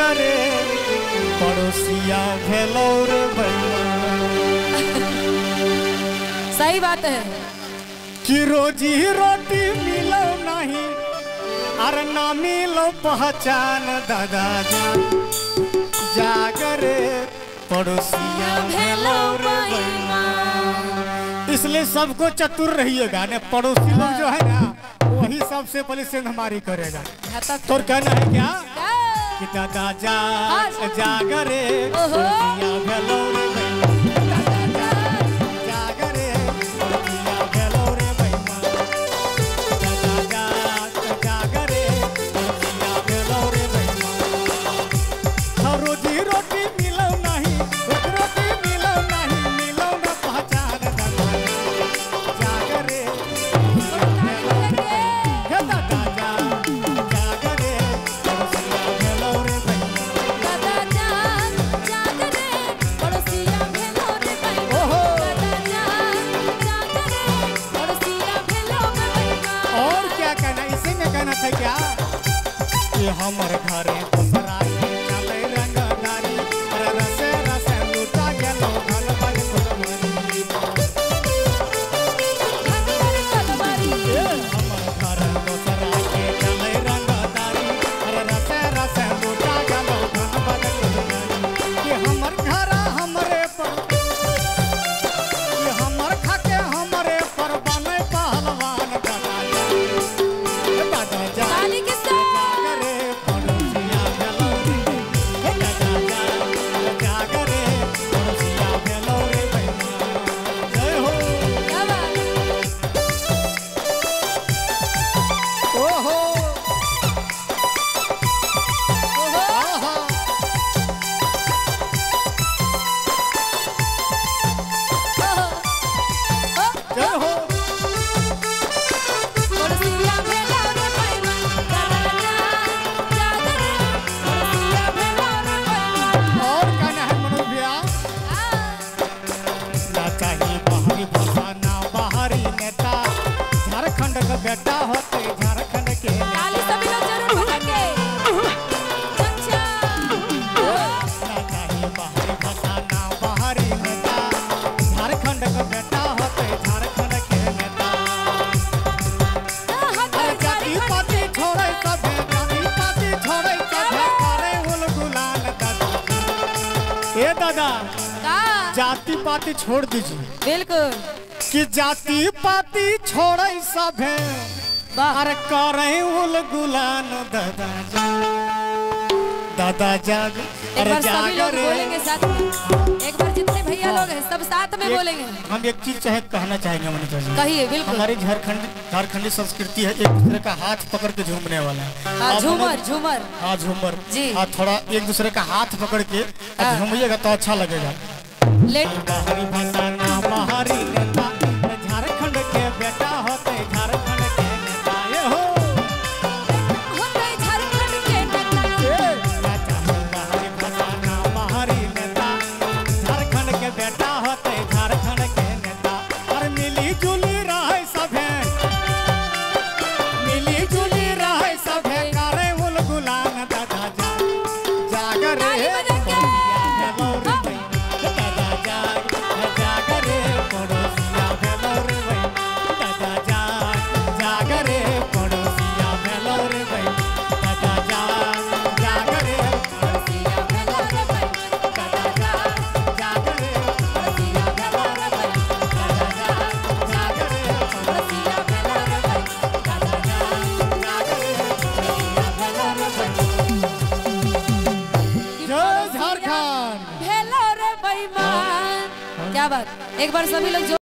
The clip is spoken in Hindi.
करे पड़ोसिया सही बात है। कि रोजी रोटी मिलो नहीं अरे ना मिलो पहचान दादा जागरे पड़ोसिया हाँ, इसलिए सबको चतुर रहिएगा ना पड़ोसी लोग जो है ना वही सबसे पहले सिंध हमारी करेगा। तो कहना है क्या? जागर। हमर घर। तुमरा जाति पाति छोड़ दीजिए। बिल्कुल। कि जाति पाति छोड़ सब बाहर कर दादा जाग अरे एक बार जितने भैया हाँ। लोग हैं सब साथ में बोलेंगे। हम एक चीज़ चाहे कहना चाहेंगे मनीषा जी। कही बिल्कुल। हमारी झारखंड झारखंडी संस्कृति है एक दूसरे का हाथ पकड़ के झूमने वाला है। हाँ, झूमर झूमर। हाँ झूमर। जी। हाँ थोड़ा एक दूसरे का हाथ पकड़ के हाँ। झूमिएगा तो अच्छा लगेगा। लेट हरी महारी क्या बात? एक बार सभी लोग जो